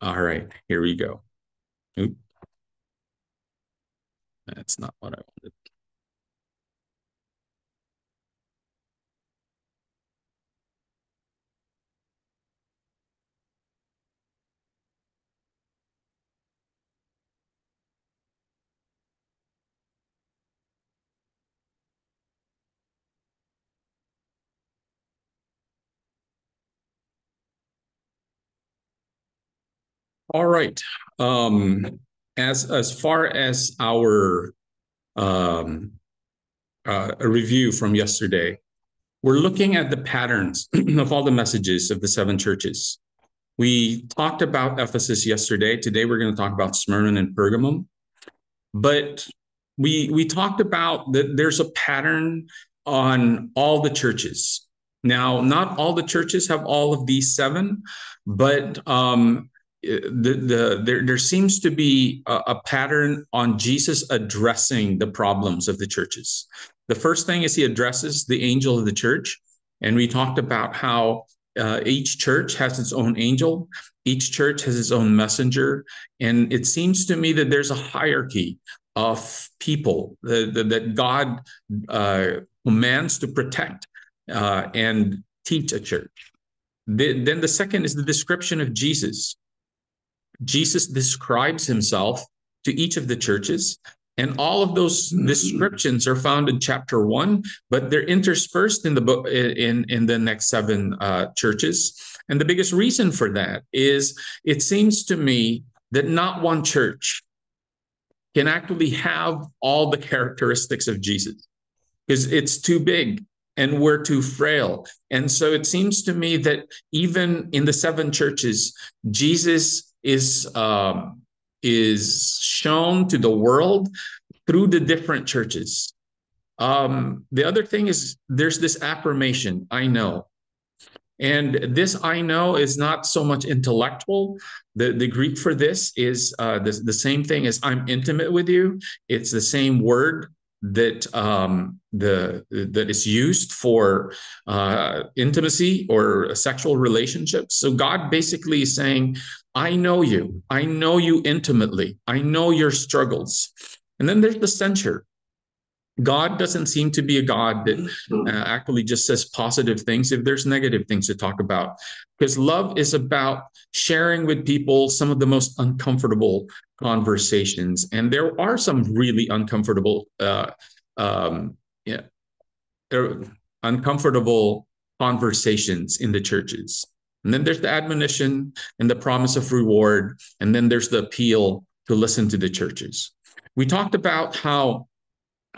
All right, here we go. Oop. That's not what I wanted. All right. Um, as as far as our um, uh, review from yesterday, we're looking at the patterns of all the messages of the seven churches. We talked about Ephesus yesterday. Today we're going to talk about Smyrna and Pergamum. But we we talked about that there's a pattern on all the churches. Now, not all the churches have all of these seven, but um, the, the there there seems to be a, a, pattern on Jesus addressing the problems of the churches. The first thing is he addresses the angel of the church, and we talked about how uh, each church has its own angel, each church has its own messenger, and it seems to me that there's a hierarchy of people that, that, that God uh, commands to protect uh, and teach a church. The, then the second is the description of Jesus Jesus describes himself to each of the churches. And all of those descriptions are found in chapter one, but they're interspersed in the book in, in the next seven uh, churches. And the biggest reason for that is it seems to me that not one church can actually have all the characteristics of Jesus because it's too big and we're too frail. And so it seems to me that even in the seven churches, Jesus is um, is shown to the world through the different churches. Um, the other thing is there's this affirmation, I know. And this I know is not so much intellectual. The, the Greek for this is uh, the, the same thing as I'm intimate with you. It's the same word that um, the that is used for uh, intimacy or sexual relationships. So God basically is saying, I know you. I know you intimately. I know your struggles. And then there's the censure. God doesn't seem to be a God that uh, actually just says positive things if there's negative things to talk about. Because love is about sharing with people some of the most uncomfortable conversations. And there are some really uncomfortable, uh, um, yeah, uncomfortable conversations in the churches. And then there's the admonition and the promise of reward. And then there's the appeal to listen to the churches. We talked about how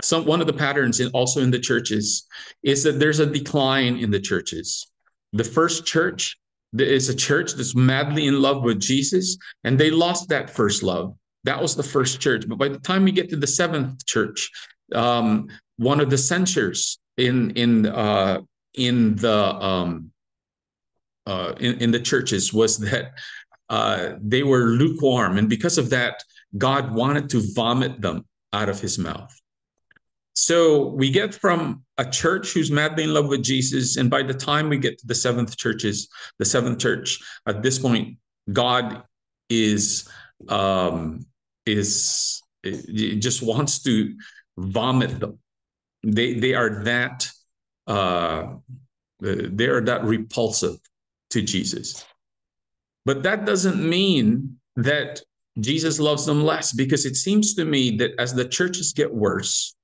some one of the patterns in, also in the churches is that there's a decline in the churches. The first church is a church that's madly in love with Jesus, and they lost that first love. That was the first church. But by the time we get to the seventh church, um, one of the censures in in uh, in the um, uh, in, in the churches was that uh, they were lukewarm. And because of that, God wanted to vomit them out of his mouth. So we get from a church who's madly in love with Jesus. And by the time we get to the seventh churches, the seventh church, at this point, God is um, is just wants to vomit them. They they are that uh, they are that repulsive to Jesus. But that doesn't mean that Jesus loves them less because it seems to me that as the churches get worse,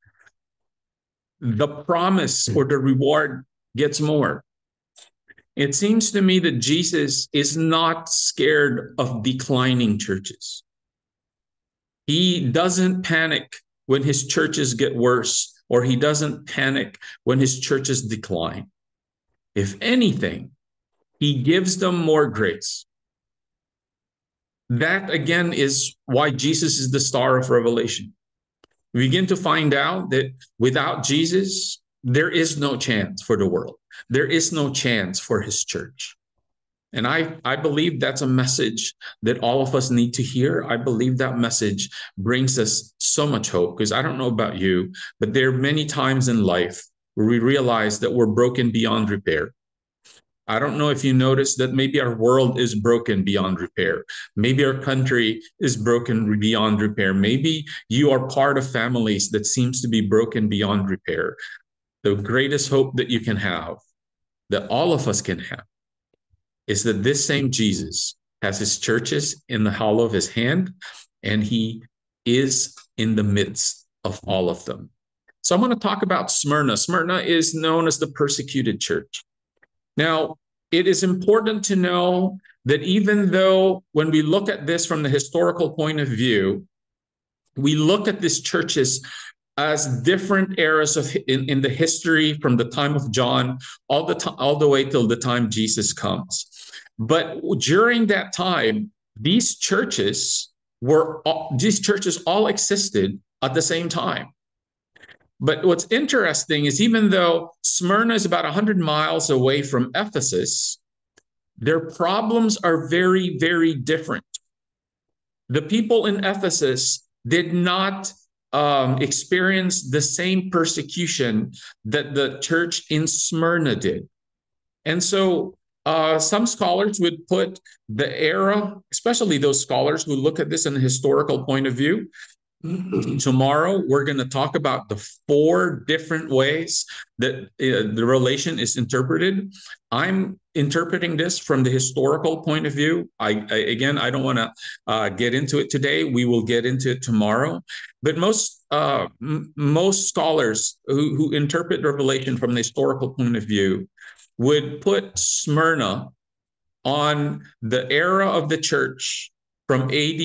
the promise or the reward gets more. It seems to me that Jesus is not scared of declining churches. He doesn't panic when his churches get worse, or he doesn't panic when his churches decline. If anything, he gives them more grace. That again is why Jesus is the star of Revelation. We begin to find out that without Jesus, there is no chance for the world. There is no chance for his church. And I, I believe that's a message that all of us need to hear. I believe that message brings us so much hope because I don't know about you, but there are many times in life where we realize that we're broken beyond repair I don't know if you noticed that maybe our world is broken beyond repair. Maybe our country is broken beyond repair. Maybe you are part of families that seems to be broken beyond repair. The greatest hope that you can have, that all of us can have, is that this same Jesus has his churches in the hollow of his hand, and he is in the midst of all of them. So I want to talk about Smyrna. Smyrna is known as the persecuted church. Now, it is important to know that even though when we look at this from the historical point of view, we look at these churches as different eras of in, in the history from the time of John all the time all the way till the time Jesus comes. But during that time, these churches were these churches all existed at the same time. But what's interesting is even though Smyrna is about 100 miles away from Ephesus, their problems are very, very different. The people in Ephesus did not um, experience the same persecution that the church in Smyrna did. And so uh, some scholars would put the era, especially those scholars who look at this in a historical point of view, Tomorrow, we're going to talk about the four different ways that uh, the Revelation is interpreted. I'm interpreting this from the historical point of view. I, I again, I don't want to uh, get into it today. We will get into it tomorrow. But most uh, m- most scholars who, who interpret Revelation from the historical point of view would put Smyrna on the era of the church from AD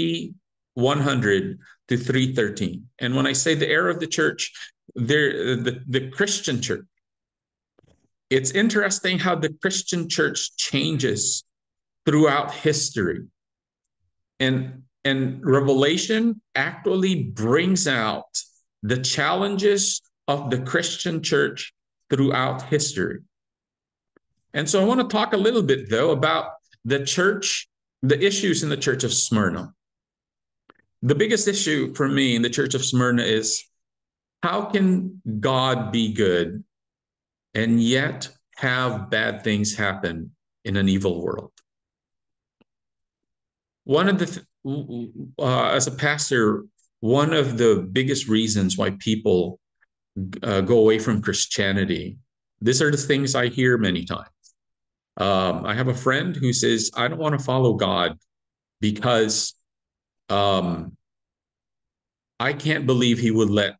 100 to 313. And when I say the era of the church, the, the Christian church. It's interesting how the Christian church changes throughout history. And, and Revelation actually brings out the challenges of the Christian church throughout history. And so I want to talk a little bit, though, about the church, the issues in the church of Smyrna the biggest issue for me in the Church of Smyrna is how can God be good and yet have bad things happen in an evil world? One of the, th- uh, as a pastor, one of the biggest reasons why people uh, go away from Christianity, these are the things I hear many times. Um, I have a friend who says, I don't want to follow God because um, I can't believe he would let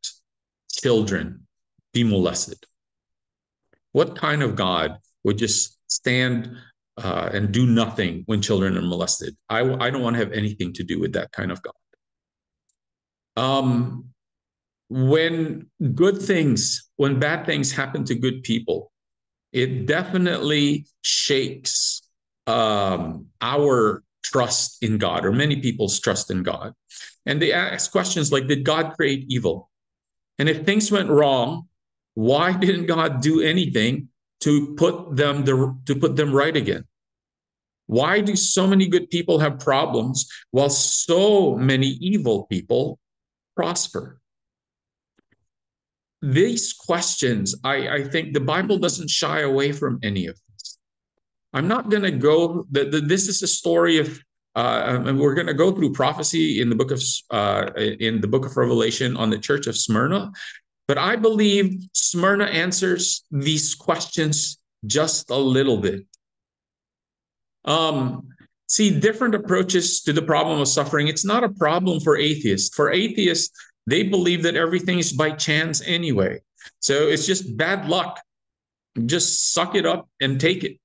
children be molested. What kind of God would just stand uh, and do nothing when children are molested? I, I don't want to have anything to do with that kind of God. Um, when good things, when bad things happen to good people, it definitely shakes um, our trust in God, or many people's trust in God. And they ask questions like Did God create evil? And if things went wrong, why didn't God do anything to put them the, to put them right again? Why do so many good people have problems while so many evil people prosper? These questions, I, I think the Bible doesn't shy away from any of this. I'm not going to go, the, the, this is a story of uh, and we're going to go through prophecy in the book of uh, in the book of Revelation on the church of Smyrna, but I believe Smyrna answers these questions just a little bit. Um, see, different approaches to the problem of suffering. It's not a problem for atheists. For atheists, they believe that everything is by chance anyway. So it's just bad luck. Just suck it up and take it.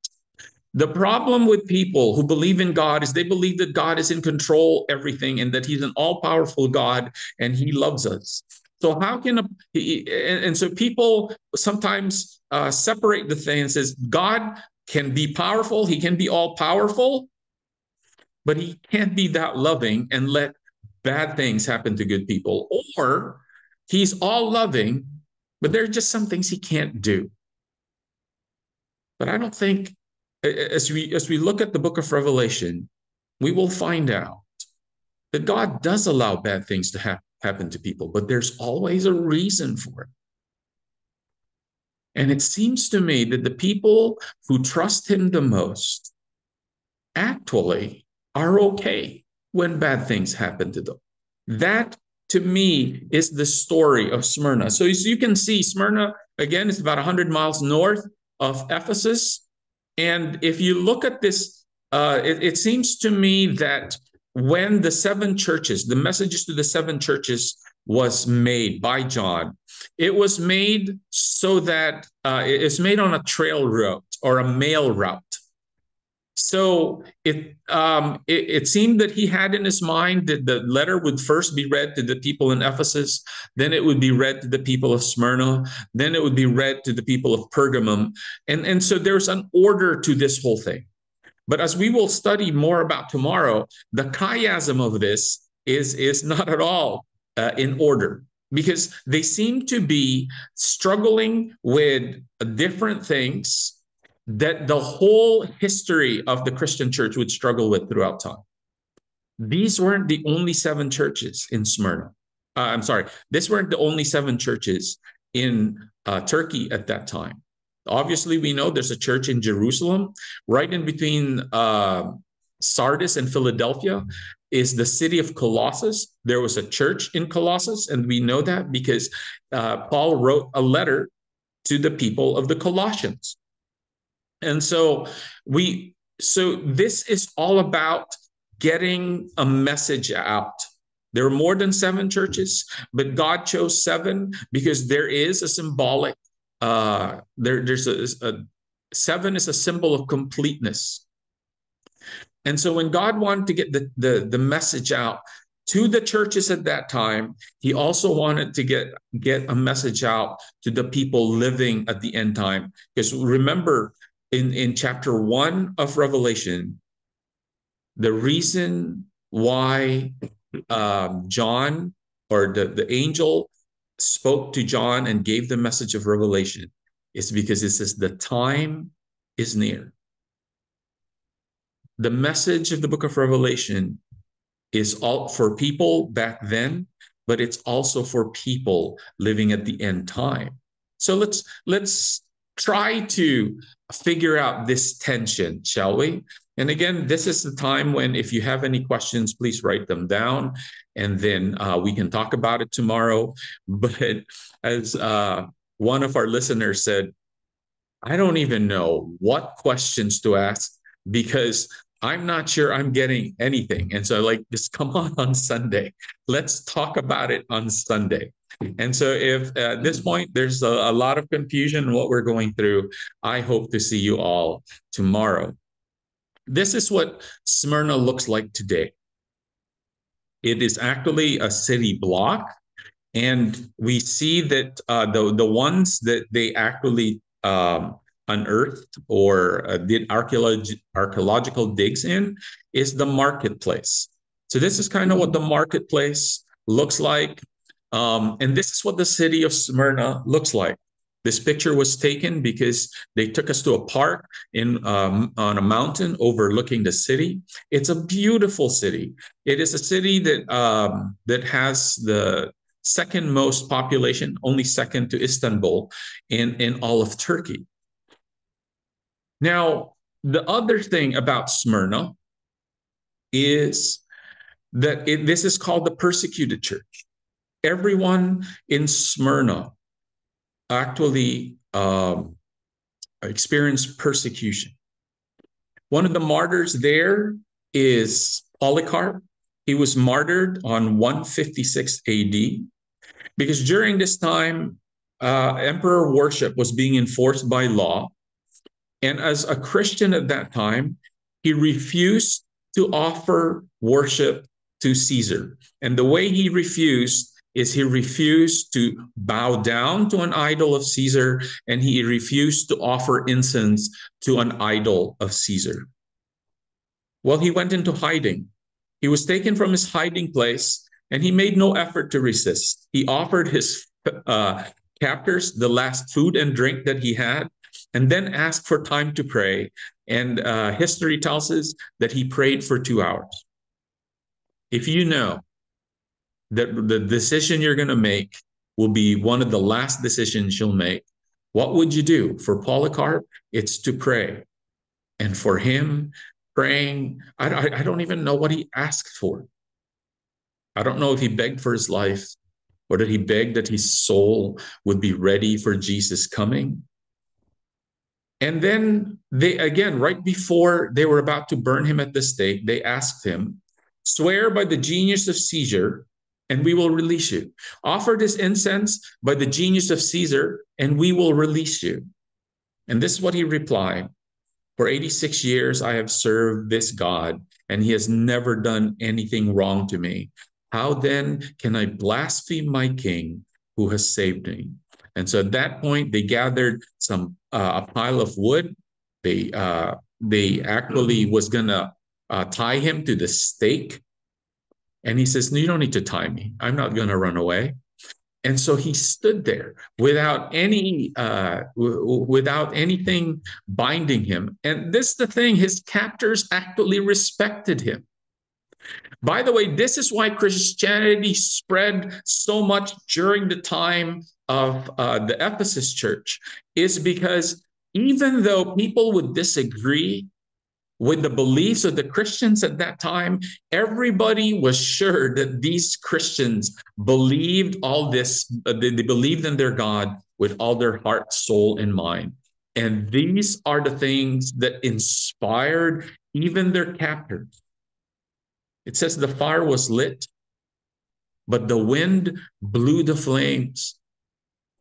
The problem with people who believe in God is they believe that God is in control everything and that he's an all-powerful God and he loves us. So how can a, and, so people sometimes uh, separate the thing and says God can be powerful, he can be all powerful, but he can't be that loving and let bad things happen to good people. Or he's all loving, but there are just some things he can't do. But I don't think as we as we look at the book of Revelation, we will find out that God does allow bad things to ha- happen to people, but there's always a reason for it. And it seems to me that the people who trust him the most actually are okay when bad things happen to them. That to me is the story of Smyrna. So as you can see, Smyrna again is about 100 miles north of Ephesus. And if you look at this, uh, it, it seems to me that when the seven churches, the messages to the seven churches was made by John, it was made so that uh, it's made on a trail route or a mail route. So it, um, it, it seemed that he had in his mind that the letter would first be read to the people in Ephesus, then it would be read to the people of Smyrna, then it would be read to the people of Pergamum, and and so there's an order to this whole thing. But as we will study more about tomorrow, the chiasm of this is is not at all uh, in order because they seem to be struggling with different things that the whole history of the Christian church would struggle with throughout time. These weren't the only seven churches in Smyrna. Uh, I'm sorry, these weren't the only seven churches in uh, Turkey at that time. Obviously, we know there's a church in Jerusalem, right in between uh, Sardis and Philadelphia is the city of Colossus. There was a church in Colossus, and we know that because uh, Paul wrote a letter to the people of the Colossians. And so we so this is all about getting a message out. There are more than seven churches, but God chose seven because there is a symbolic uh there there's a, a seven is a symbol of completeness. And so when God wanted to get the, the, the message out to the churches at that time, he also wanted to get, get a message out to the people living at the end time. Because remember, in, in chapter one of Revelation, the reason why um, John or the, the angel spoke to John and gave the message of Revelation is because it says the time is near. The message of the book of Revelation is all for people back then, but it's also for people living at the end time. So let's let's try to figure out this tension, shall we? And again, this is the time when, if you have any questions, please write them down and then uh, we can talk about it tomorrow. But as uh, one of our listeners said, I don't even know what questions to ask because I'm not sure I'm getting anything. And so, like, just come on on Sunday. Let's talk about it on Sunday. And so, if at this point there's a, a lot of confusion in what we're going through, I hope to see you all tomorrow. This is what Smyrna looks like today. It is actually a city block. And we see that uh, the, the ones that they actually um, unearthed or uh, did archaeolog- archaeological digs in is the marketplace. So, this is kind of what the marketplace looks like. Um, and this is what the city of Smyrna looks like. This picture was taken because they took us to a park in um, on a mountain overlooking the city. It's a beautiful city. It is a city that um, that has the second most population, only second to Istanbul, in in all of Turkey. Now, the other thing about Smyrna is that it, this is called the persecuted church everyone in Smyrna actually um, experienced persecution. One of the martyrs there is Polycarp. He was martyred on 156 AD because during this time, uh, emperor worship was being enforced by law. And as a Christian at that time, he refused to offer worship to Caesar. And the way he refused is he refused to bow down to an idol of Caesar and he refused to offer incense to an idol of Caesar. Well, he went into hiding. He was taken from his hiding place and he made no effort to resist. He offered his uh, captors the last food and drink that he had and then asked for time to pray. And uh, history tells us that he prayed for two hours. If you know that the decision you're going to make will be one of the last decisions you'll make. What would you do? For Polycarp, it's to pray. And for him, praying, I, I, I don't even know what he asked for. I don't know if he begged for his life or did he beg that his soul would be ready for Jesus coming. And then they, again, right before they were about to burn him at the stake, they asked him, Swear by the genius of Caesar, and we will release you. Offer this incense by the genius of Caesar, and we will release you. And this is what he replied For 86 years I have served this God, and he has never done anything wrong to me. How then can I blaspheme my king who has saved me? And so at that point, they gathered some uh, a pile of wood. They uh, they actually was gonna uh, tie him to the stake, and he says, "No, you don't need to tie me. I'm not gonna run away." And so he stood there without any uh, w- without anything binding him. And this is the thing: his captors actually respected him. By the way, this is why Christianity spread so much during the time of uh, the Ephesus church, is because even though people would disagree with the beliefs of the Christians at that time, everybody was sure that these Christians believed all this, uh, they, they believed in their God with all their heart, soul, and mind. And these are the things that inspired even their captors it says the fire was lit, but the wind blew the flames,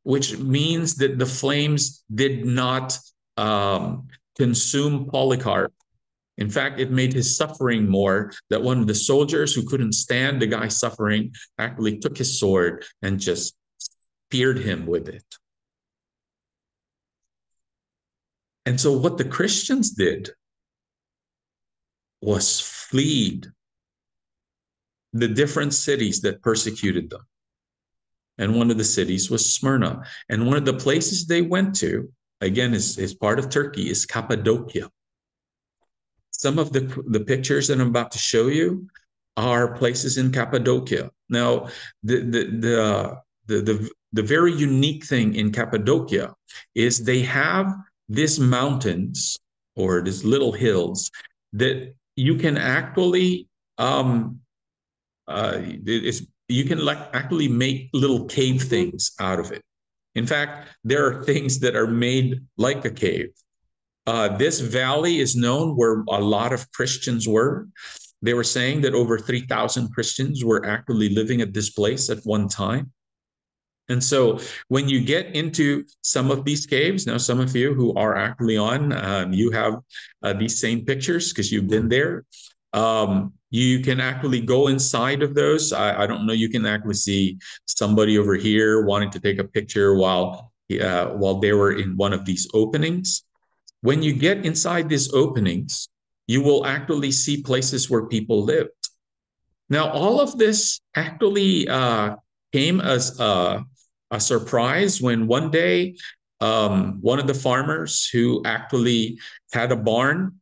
which means that the flames did not um, consume Polycarp. In fact, it made his suffering more that one of the soldiers who couldn't stand the guy suffering actually took his sword and just speared him with it. And so, what the Christians did was fleed the different cities that persecuted them. And one of the cities was Smyrna. And one of the places they went to, again, is, is part of Turkey, is Cappadocia. Some of the, the pictures that I'm about to show you are places in Cappadocia. Now, the, the, the, the, the, the very unique thing in Cappadocia is they have these mountains or these little hills that you can actually um, uh, you can like actually make little cave things out of it. In fact, there are things that are made like a cave. Uh, this valley is known where a lot of Christians were. They were saying that over 3,000 Christians were actually living at this place at one time. And so when you get into some of these caves, now some of you who are actually on, um, you have uh, these same pictures because you've been there. Um, you can actually go inside of those. I, I, don't know. You can actually see somebody over here wanting to take a picture while uh, while they were in one of these openings. When you get inside these openings, you will actually see places where people lived. Now, all of this actually uh, came as a, a, surprise when one day um, one of the farmers who actually had a barn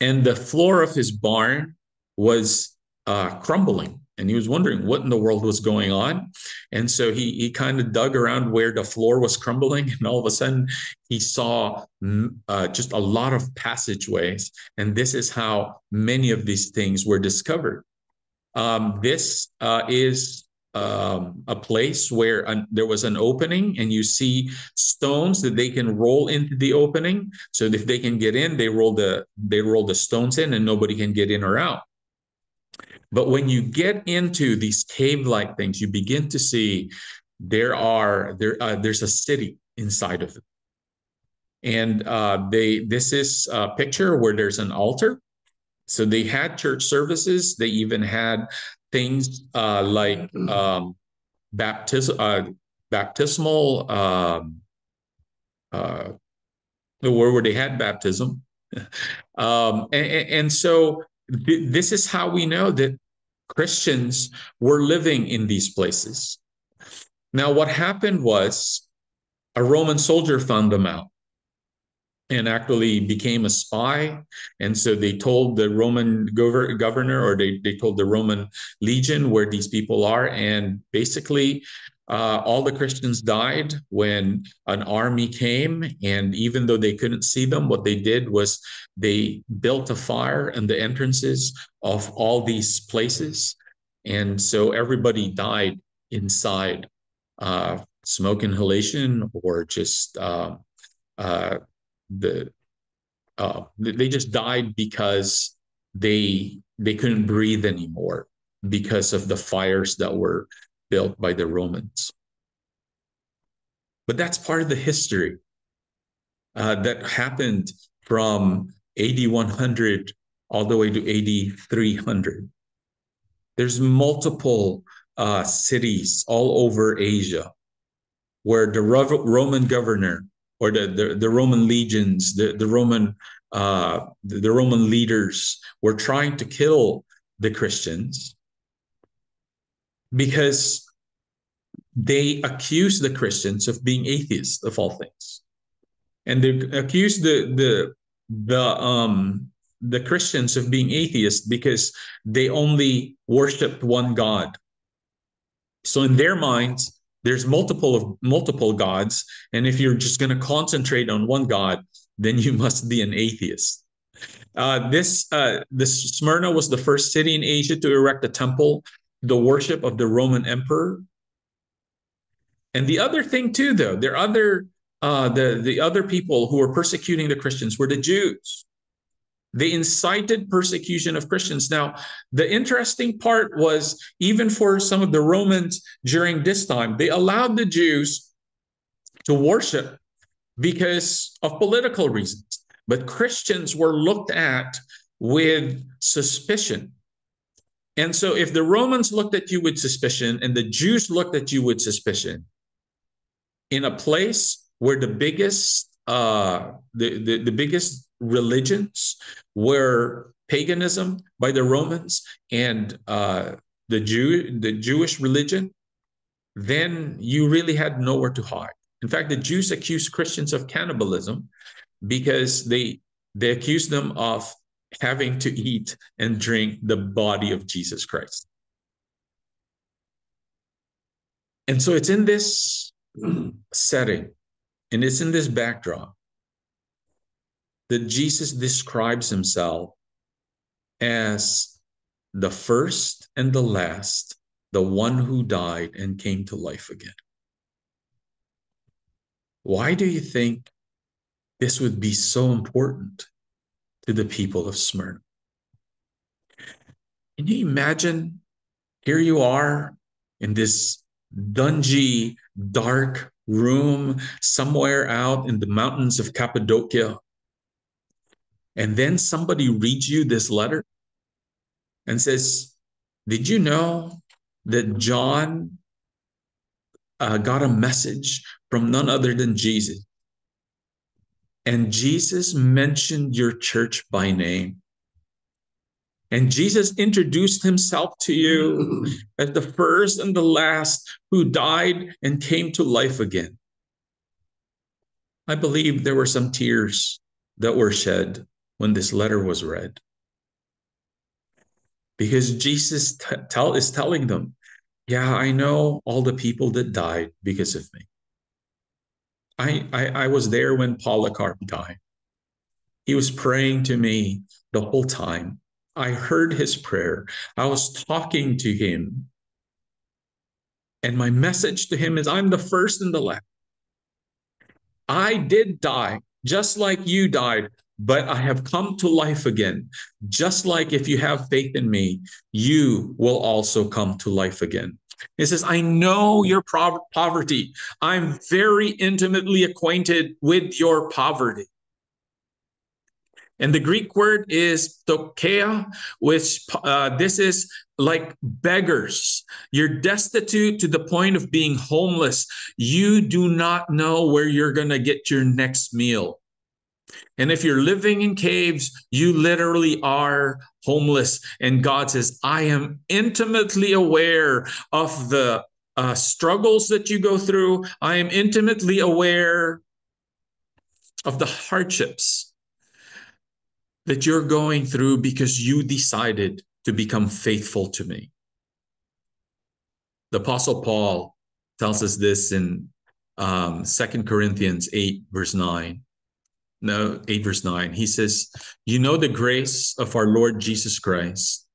and the floor of his barn was uh, crumbling and he was wondering what in the world was going on. And so he he kind of dug around where the floor was crumbling and all of a sudden he saw mm, uh, just a lot of passageways. And this is how many of these things were discovered. Um, this uh, is um, a place where an, there was an opening and you see stones that they can roll into the opening. So if they can get in they roll the they roll the stones in and nobody can get in or out but when you get into these cave like things you begin to see there are there uh, there's a city inside of it and uh, they this is a picture where there's an altar so they had church services they even had things uh, like mm-hmm. um, baptism, uh, baptismal, um, uh, where, where they had baptism. um, and, and, so th- this is how we know that Christians were living in these places. Now, what happened was a Roman soldier found them out and actually became a spy. And so they told the Roman gov- governor or they, they told the Roman legion where these people are. And basically, uh, all the Christians died when an army came. And even though they couldn't see them, what they did was they built a fire in the entrances of all these places. And so everybody died inside uh, smoke inhalation or just uh, uh, the uh, they just died because they they couldn't breathe anymore because of the fires that were built by the Romans. But that's part of the history uh, that happened from AD 100 all the way to AD 300. There's multiple uh, cities all over Asia where the Roman governor or the, the, the Roman legions, the, the Roman uh, the Roman leaders were trying to kill the Christians because they accuse the Christians of being atheists of all things. And they accuse the the the um the Christians of being atheists because they only worshiped one God. So in their minds, there's multiple of multiple gods, and if you're just going to concentrate on one God, then you must be an atheist. Uh, this uh, this Smyrna was the first city in Asia to erect a temple, the worship of the Roman emperor. And the other thing too, though, there other uh, the the other people who were persecuting the Christians were the Jews. They incited persecution of Christians. Now, the interesting part was even for some of the Romans during this time, they allowed the Jews to worship because of political reasons. But Christians were looked at with suspicion. And so, if the Romans looked at you with suspicion and the Jews looked at you with suspicion, in a place where the biggest uh, the, the, the biggest religions were paganism by the Romans and uh, the Jew the Jewish religion, then you really had nowhere to hide. In fact, the Jews accused Christians of cannibalism because they they accused them of having to eat and drink the body of Jesus Christ. And so it's in this setting and it's in this backdrop that Jesus describes himself as the first and the last, the one who died and came to life again. Why do you think this would be so important to the people of Smyrna? Can you imagine? Here you are in this dungy, dark room somewhere out in the mountains of Cappadocia. And then somebody reads you this letter and says, Did you know that John uh, got a message from none other than Jesus. And Jesus mentioned your church by name. And Jesus introduced himself to you as the first and the last who died and came to life again. I believe there were some tears that were shed when this letter was read. Because Jesus t- tell, is telling them yeah, I know all the people that died because of me. I, I, I was there when Polycarp died. He was praying to me the whole time. I heard his prayer. I was talking to him. And my message to him is I'm the first and the last. I did die just like you died, but I have come to life again. Just like if you have faith in me, you will also come to life again. He says, I know your poverty. I'm very intimately acquainted with your poverty. And the Greek word is ptocheia, which uh, this is like beggars. You're destitute to the point of being homeless. You do not know where you're going to get your next meal. And if you're living in caves, you literally are homeless. And God says, I am intimately aware of the uh, struggles that you go through. I am intimately aware of the hardships that you're going through because you decided to become faithful to me. The Apostle Paul tells us this in um, 2 Corinthians 8, verse 9. No, 8, verse 9. He says, You know the grace of our Lord Jesus Christ,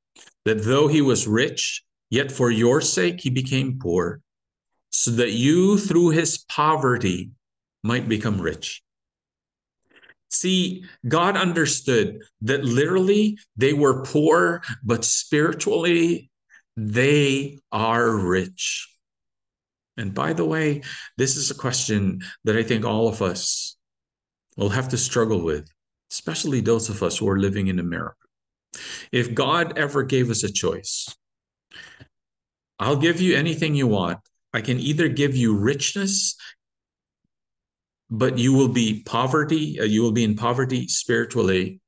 that though he was rich, yet for your sake he became poor, so that you through his poverty might become rich. See, God understood that literally they were poor, but spiritually they are rich. And by the way, this is a question that I think all of us will have to struggle with, especially those of us who are living in America. If God ever gave us a choice, I'll give you anything you want. I can either give you richness, but you will be poverty, uh, you will be in poverty spiritually,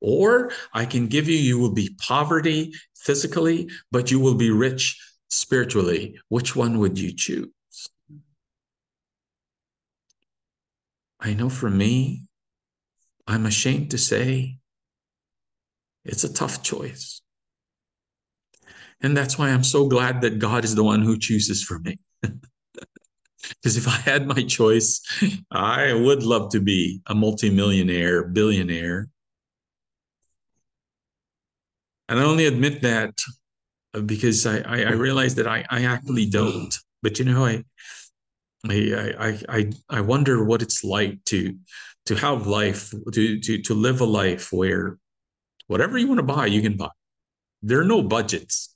or I can give you, you will be poverty physically, but you will be rich spiritually. Which one would you choose? I know for me, I'm ashamed to say it's a tough choice. And that's why I'm so glad that God is the one who chooses for me. Because if I had my choice, I would love to be a multimillionaire, billionaire. And I only admit that uh, because I, I, I realize that I, I actually don't. But you know, I, I, I, I, wonder what it's like to to have life, to, to, to live a life where whatever you want to buy, you can buy. There are no budgets.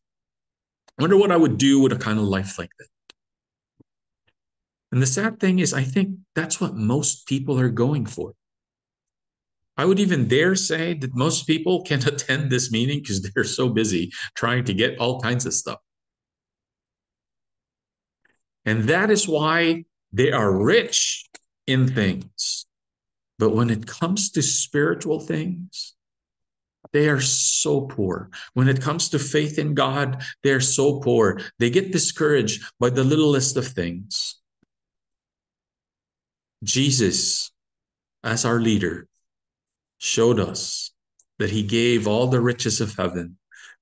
I wonder what I would do with a kind of life like that. And the sad thing is, I think that's what most people are going for. I would even dare say that most people can't attend this meeting because they're so busy trying to get all kinds of stuff. And that is why they are rich in things. But when it comes to spiritual things, they are so poor. When it comes to faith in God, they are so poor. They get discouraged by the littlest of things. Jesus, as our leader, showed us that he gave all the riches of heaven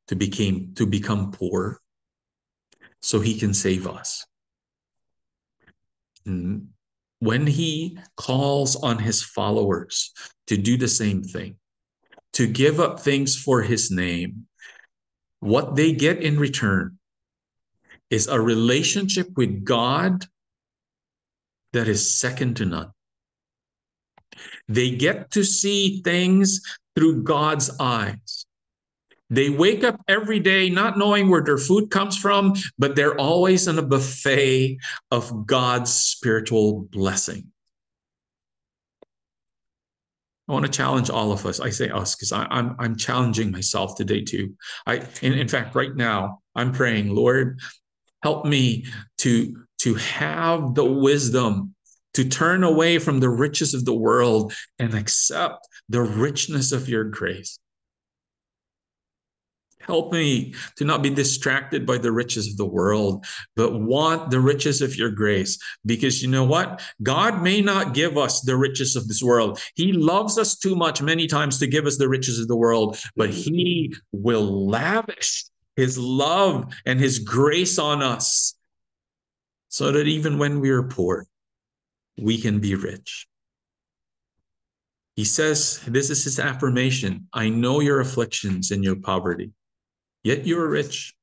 to became to become poor so he can save us. And when he calls on his followers to do the same thing, to give up things for his name, what they get in return is a relationship with God that is second to none. They get to see things through God's eyes. They wake up every day not knowing where their food comes from, but they're always in a buffet of God's spiritual blessing. I want to challenge all of us. I say us because I'm I'm challenging myself today too. I in, in fact right now I'm praying, Lord, help me to to have the wisdom to turn away from the riches of the world and accept the richness of your grace. Help me to not be distracted by the riches of the world, but want the riches of your grace. Because you know what? God may not give us the riches of this world. He loves us too much many times to give us the riches of the world, but He will lavish His love and His grace on us so that even when we are poor, we can be rich. He says, This is his affirmation I know your afflictions and your poverty, yet you are rich.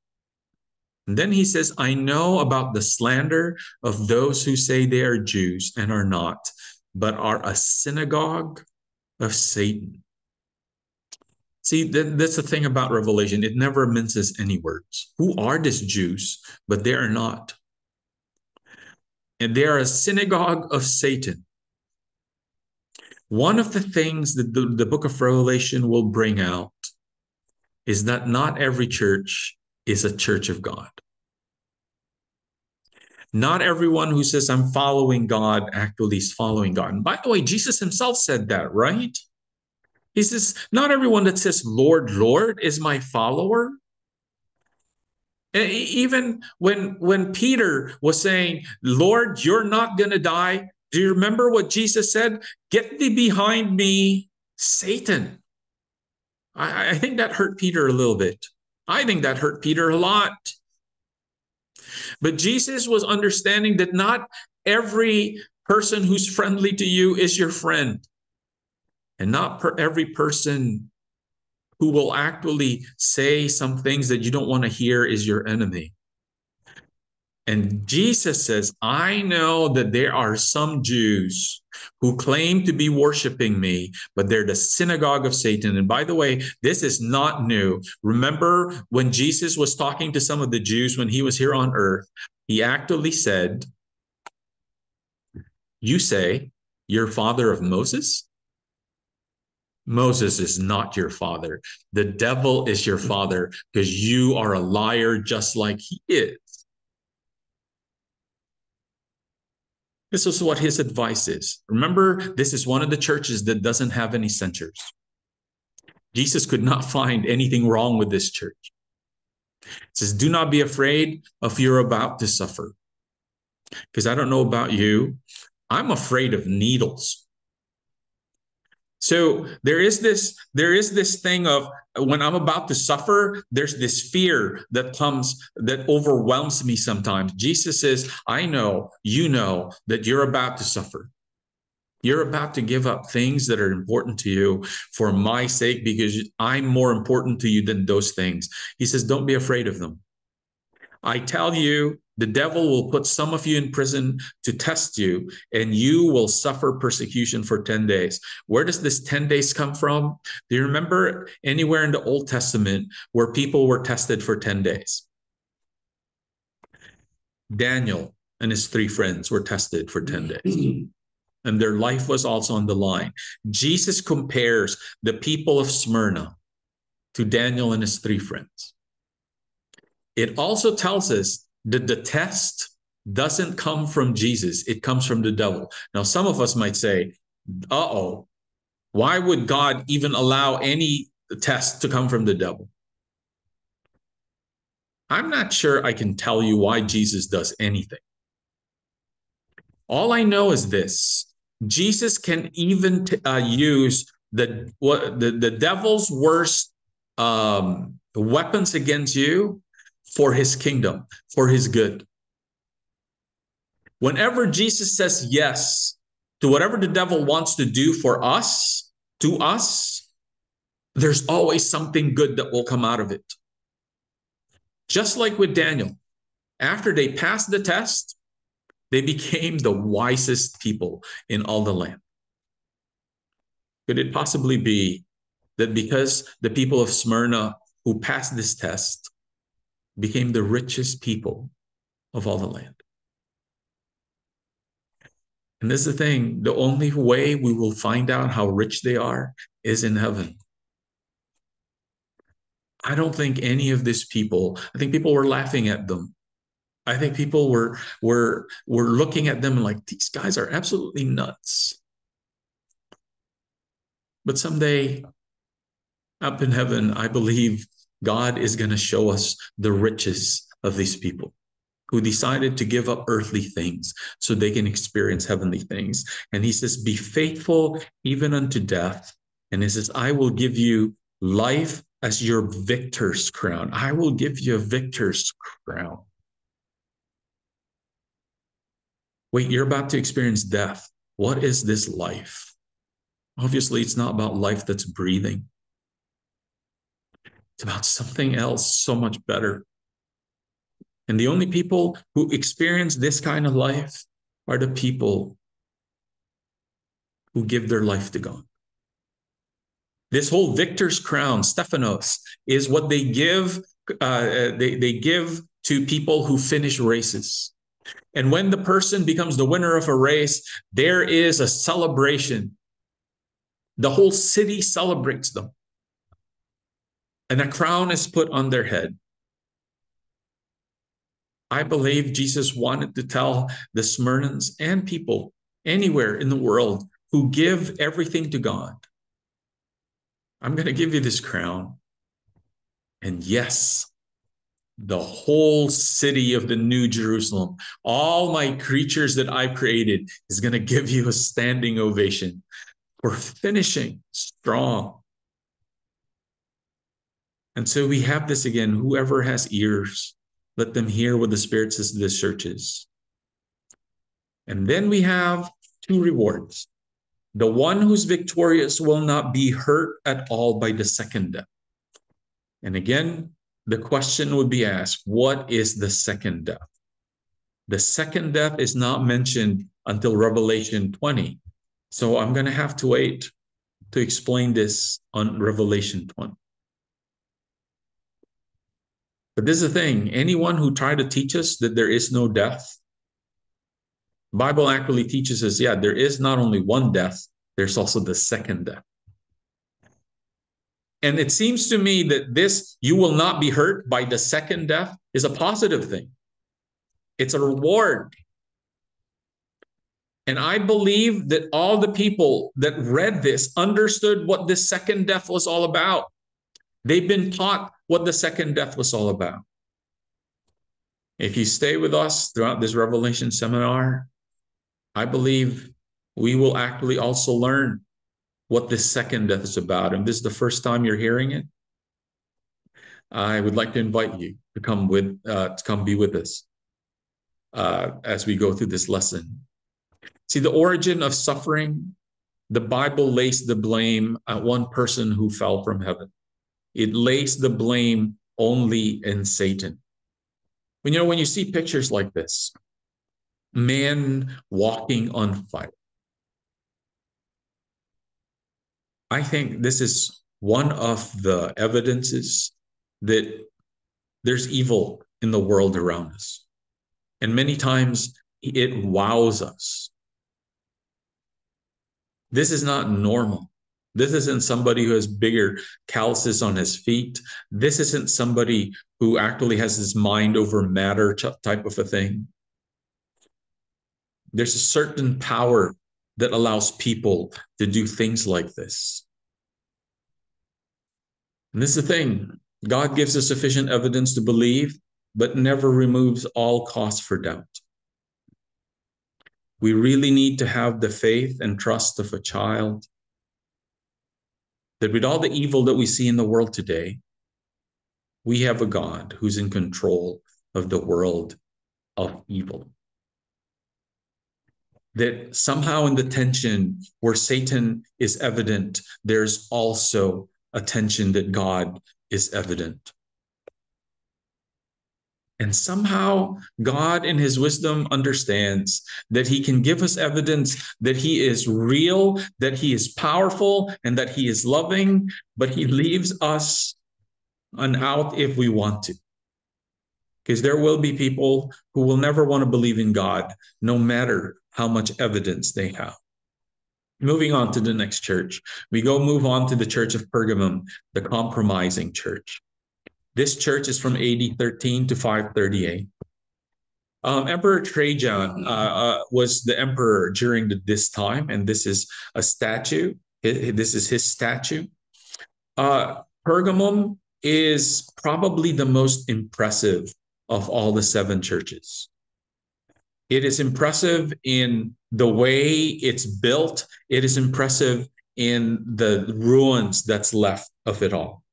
And then he says, I know about the slander of those who say they are Jews and are not, but are a synagogue of Satan. See, that's the thing about Revelation. It never minces any words. Who are these Jews? But they are not and they are a synagogue of Satan. One of the things that the, the book of Revelation will bring out is that not every church is a church of God. Not everyone who says, I'm following God actually is following God. And by the way, Jesus himself said that, right? He says, Not everyone that says, Lord, Lord, is my follower. Even when when Peter was saying, "Lord, you're not going to die," do you remember what Jesus said? "Get thee behind me, Satan." I, I think that hurt Peter a little bit. I think that hurt Peter a lot. But Jesus was understanding that not every person who's friendly to you is your friend. And not per every person who will actually say some things that you don't want to hear is your enemy. And Jesus says, I know that there are some Jews who claim to be worshiping me, but they're the synagogue of Satan. And by the way, this is not new. Remember when Jesus was talking to some of the Jews when he was here on earth, he actually said, You say, you're father of Moses? Moses is not your father. The devil is your father because you are a liar just like he is. This is what his advice is. Remember, this is one of the churches that doesn't have any censures. Jesus could not find anything wrong with this church. It says, Do not be afraid of you're about to suffer. Because I don't know about you, I'm afraid of needles. So there is this there is this thing of when I'm about to suffer, there's this fear that comes that overwhelms me sometimes. Jesus says, I know, you know that you're about to suffer. You're about to give up things that are important to you for my sake because I'm more important to you than those things. He says, Don't be afraid of them. I tell you, the devil will put some of you in prison to test you, and you will suffer persecution for 10 days. Where does this 10 days come from? Do you remember anywhere in the Old Testament where people were tested for 10 days? Daniel and his three friends were tested for 10 days. And their life was also on the line. Jesus compares the people of Smyrna to Daniel and his three friends. It also tells us that the test doesn't come from Jesus, it comes from the devil. Now, some of us might say, uh oh, why would God even allow any test to come from the devil? I'm not sure I can tell you why Jesus does anything. All I know is this Jesus can even t- uh, use the, what, the, the devil's worst um, weapons against you for his kingdom, for his good. Whenever Jesus says yes to whatever the devil wants to do for us, to us, there's always something good that will come out of it. Just like with Daniel, after they passed the test, they became the wisest people in all the land. Could it possibly be that because the people of Smyrna who passed this test became the richest people of all the land. And this is the thing the only way we will find out how rich they are is in heaven. I don't think any of these people, I think people were laughing at them. I think people were were were looking at them like these guys are absolutely nuts. But someday up in heaven, I believe God is going to show us the riches of these people who decided to give up earthly things so they can experience heavenly things. And he says, Be faithful even unto death. And he says, I will give you life as your victor's crown. I will give you a victor's crown. Wait, you're about to experience death. What is this life? Obviously, it's not about life that's breathing. It's about something else so much better. And the only people who experience this kind of life are the people who give their life to God. This whole victor's crown, Stephanos, is what they give. Uh, they, they give to people who finish races. And when the person becomes the winner of a race, there is a celebration. The whole city celebrates them and a crown is put on their head. I believe Jesus wanted to tell the Smyrnans and people anywhere in the world who give everything to God I'm going to give you this crown. And yes, the whole city of the New Jerusalem, all my creatures that I created, is going to give you a standing ovation for finishing strong and so we have this again whoever has ears, Let them hear what the Spirit says to the churches. And then we have two rewards. The one who's victorious will not be hurt at all by the second death. And again, the question would be asked what is the second death? The second death is not mentioned until Revelation 20. So I'm going to have to wait to explain this on Revelation 20. But this is the thing anyone who tried to teach us that there is no death, Bible actually teaches us, yeah, there is not only one death, there's also the second death. And it seems to me that this, you will not be hurt by the second death, is a positive thing. It's a reward. And I believe that all the people that read this understood what this second death was all about. They've been taught what the second death was all about. If you stay with us throughout this Revelation seminar, I believe we will actually also learn what this second death is about. And this is the first time you're hearing it. I would like to invite you to come with uh, to come be with us uh, as we go through this lesson. See the origin of suffering. The Bible lays the blame at one person who fell from heaven. It lays the blame only in Satan. When you know when you see pictures like this, man walking on fire. I think this is one of the evidences that there's evil in the world around us. And many times it wows us. This is not normal. This isn't somebody who has bigger calluses on his feet. This isn't somebody who actually has his mind over matter type of a thing. There's a certain power that allows people to do things like this. And this is the thing God gives us sufficient evidence to believe, but never removes all cause for doubt. We really need to have the faith and trust of a child that with all the evil that we see in the world today, we have a God who's in control of the world of evil that somehow in the tension where Satan is evident, there's also a tension that God is evident. And somehow God, in his wisdom, understands that he can give us evidence that he is real, that he is powerful, and that he is loving, but he leaves us an out if we want to. Because there will be people who will never want to believe in God, no matter how much evidence they have. Moving on to the next church, we go move on to the church of Pergamum, the compromising church. This church is from AD 13 to 538. Um, emperor Trajan uh, uh, was the emperor during the, this time, and this is a statue. This is his statue. Uh, Pergamum is probably the most impressive of all the seven churches. It is impressive in the way it's built. It is impressive in the ruins that's left of it all.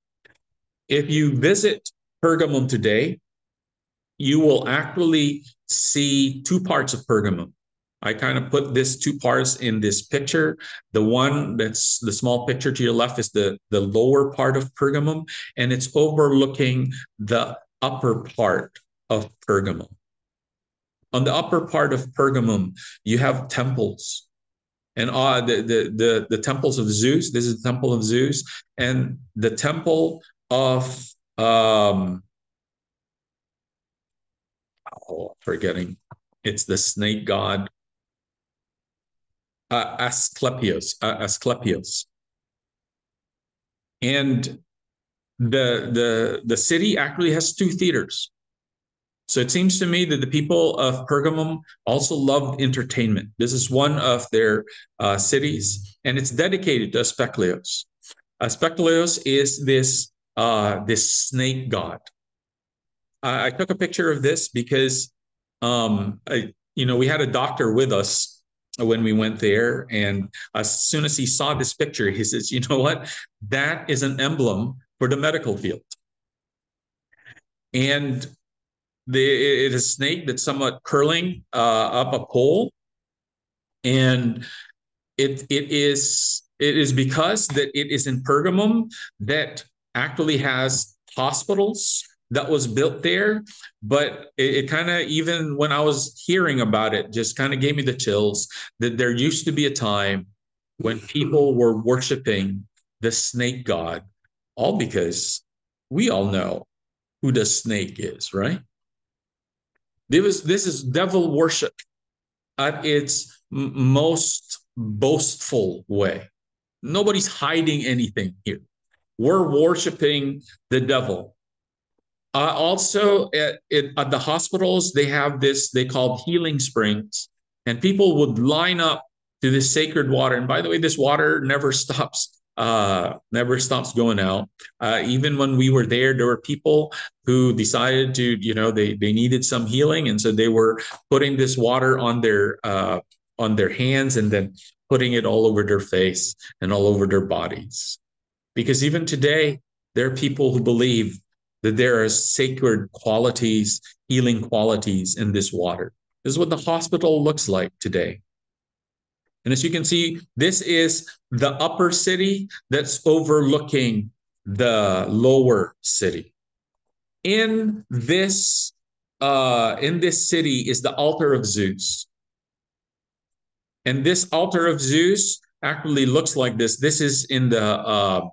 If you visit Pergamum today, you will actually see two parts of Pergamum. I kind of put this two parts in this picture. The one that's the small picture to your left is the, the lower part of Pergamum, and it's overlooking the upper part of Pergamum. On the upper part of Pergamum, you have temples. And uh, the, the, the, the temples of Zeus, this is the temple of Zeus, and the temple of um oh, forgetting it's the snake god uh, Asclepius, uh, Asclepius. And the the the city actually has two theaters. So it seems to me that the people of Pergamum also loved entertainment. This is one of their uh, cities, and it's dedicated to Asclepius. Asclepius is this uh, this snake god. I, I, took a picture of this because, um, I, you know, we had a doctor with us when we went there, and as soon as he saw this picture, he says, "You know what? That is an emblem for the medical field." And the, it is a snake that's somewhat curling uh, up a pole, and it it is it is because that it is in Pergamum that actually has hospitals that was built there but it, it kind of even when i was hearing about it just kind of gave me the chills that there used to be a time when people were worshiping the snake god all because we all know who the snake is right? This, this is devil worship at its most boastful way. Nobody's hiding anything here we're worshiping the devil uh, also, at, at the hospitals, they have this they call healing springs, and people would line up to this sacred water. And by the way, this water never stops uh, never stops going out. Uh, even when we were there, there were people who decided to, you know, they they needed some healing, and so they were putting this water on their uh, on their hands and then putting it all over their face and all over their bodies. Because even today, there are people who believe that there are sacred qualities, healing qualities in this water. This is what the hospital looks like today. And as you can see, this is the upper city that's overlooking the lower city. In this uh, in this city is the altar of Zeus. And this altar of Zeus actually looks like this. This is in the uh,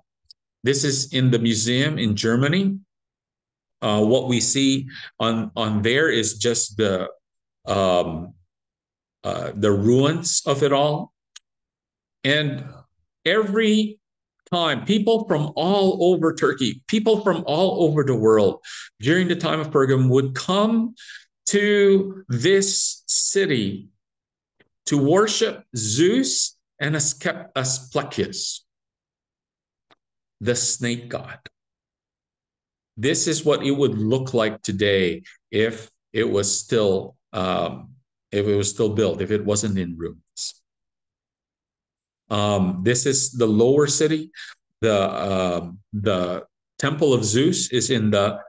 this is in the museum in Germany. Uh, what we see on on there is just the um, uh, the ruins of it all, and every time people from all over Turkey, people from all over the world during the time of Pergam would come to this city to worship Zeus and Asclepius, the snake god. This is what it would look like today if it was still um, if it was still built, if it wasn't in ruins. Um, this is the lower city. The uh, the temple of Zeus is in the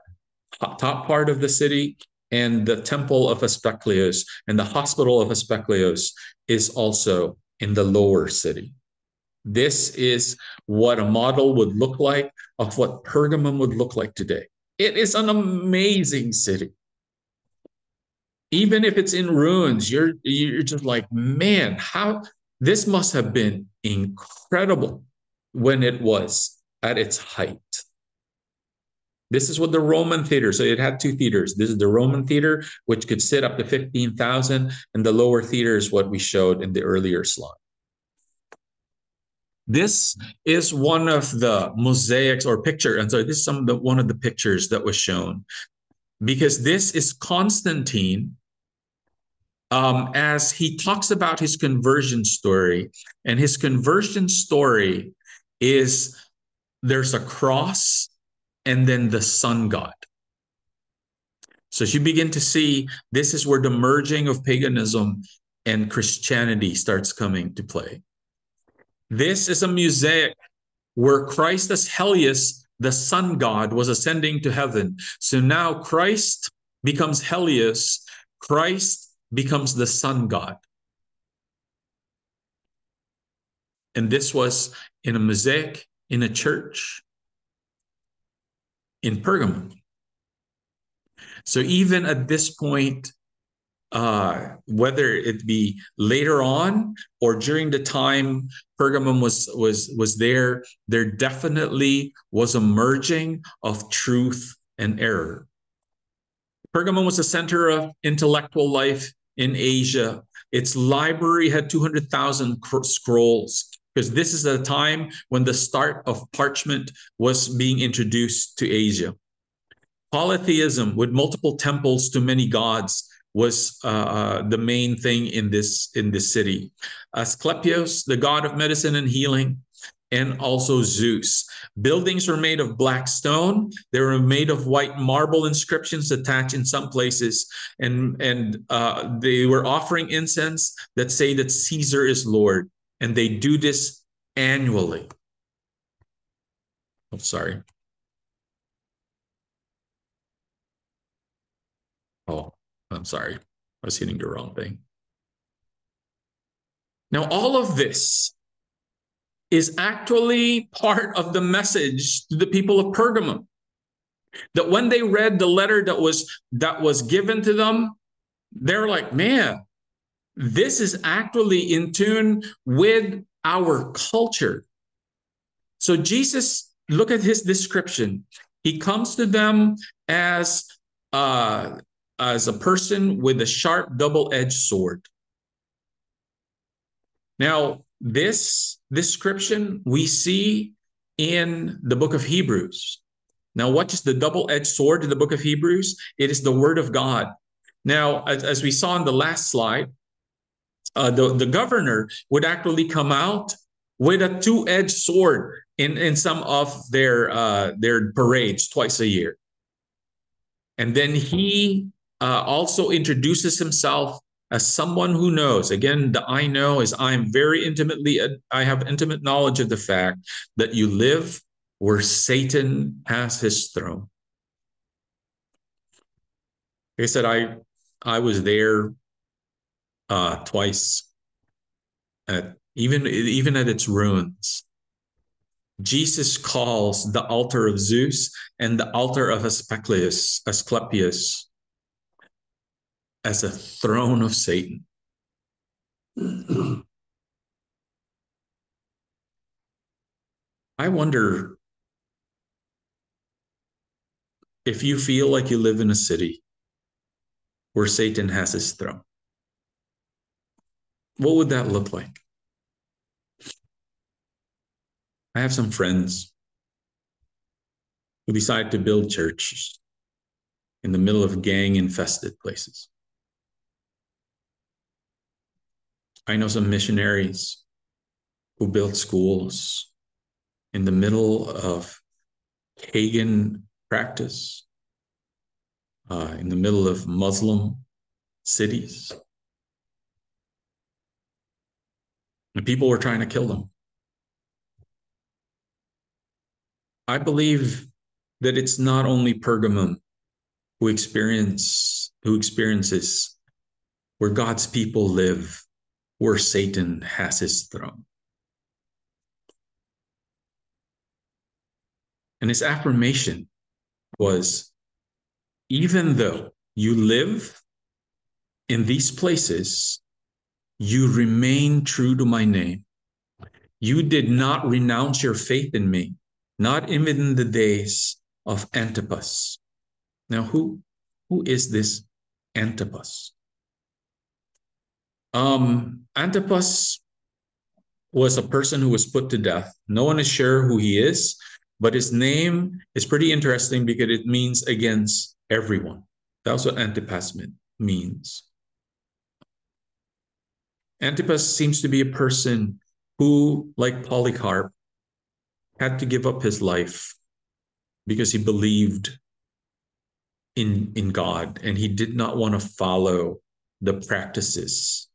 top part of the city, and the temple of Asclepius and the hospital of Asclepius is also in the lower city. This is what a model would look like of what Pergamum would look like today. It is an amazing city. Even if it's in ruins, you're you're just like, man, how this must have been incredible when it was at its height. This is what the Roman theater, so it had two theaters. This is the Roman theater, which could sit up to 15,000, and the lower theater is what we showed in the earlier slide. This is one of the mosaics or picture, and so this is some of the one of the pictures that was shown, because this is Constantine um, as he talks about his conversion story, and his conversion story is there's a cross and then the sun god. So as you begin to see, this is where the merging of paganism and Christianity starts coming to play. This is a mosaic where Christ as Helios, the sun god, was ascending to heaven. So now Christ becomes Helios, Christ becomes the sun god. And this was in a mosaic in a church in Pergamum. So even at this point, uh, whether it be later on or during the time Pergamum was was was there, there definitely was a merging of truth and error. Pergamum was a center of intellectual life in Asia. Its library had 200,000 scrolls because this is a time when the start of parchment was being introduced to Asia. Polytheism with multiple temples to many gods was uh, uh, the main thing in this in this city. Asclepius, the god of medicine and healing, and also Zeus. Buildings were made of black stone. They were made of white marble inscriptions attached in some places, and and uh, they were offering incense that say that Caesar is Lord, and they do this annually. Oh, sorry. Oh, I'm sorry. I was hitting the wrong thing. Now, all of this is actually part of the message to the people of Pergamum. That when they read the letter that was that was given to them, they're like, man, this is actually in tune with our culture. So Jesus, look at his description. He comes to them as uh, as a person with a sharp double-edged sword. Now, this description we see in the book of Hebrews. Now, what is the double edged sword in the book of Hebrews? It is the word of God. Now, as, as we saw in the last slide, uh, the, the governor would actually come out with a two edged sword in, in some of their, uh, their parades twice a year. And then he uh, also introduces himself as someone who knows. Again the i know is i'm very intimately i have intimate knowledge of the fact that you live where satan has his throne. He said i i was there uh twice at even even at its ruins. Jesus calls the altar of zeus and the altar of asclepius asclepius as a throne of Satan. I wonder if you feel like you live in a city where Satan has his throne. What would that look like? I have some friends who decide to build churches in the middle of gang infested places. I know some missionaries who built schools in the middle of pagan practice, uh, in the middle of Muslim cities. And people were trying to kill them. I believe that it's not only Pergamum who experience who experiences where God's people live where Satan has his throne. And his affirmation was even though you live in these places, you remain true to my name. You did not renounce your faith in me, not even in the days of Antipas. Now, who, who is this Antipas? Um, Antipas was a person who was put to death. No one is sure who he is, but his name is pretty interesting because it means against everyone. That's what Antipas means. Antipas seems to be a person who, like Polycarp, had to give up his life because he believed in, in God and he did not want to follow the practices